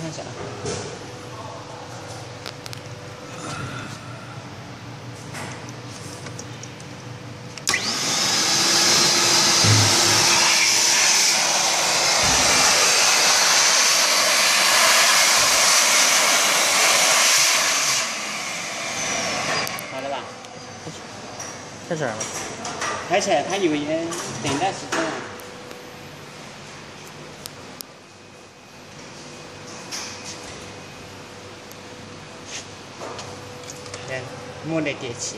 看一下啊。好了吧？开始了。开起来，它有也等待时间啊。对，莫得点起。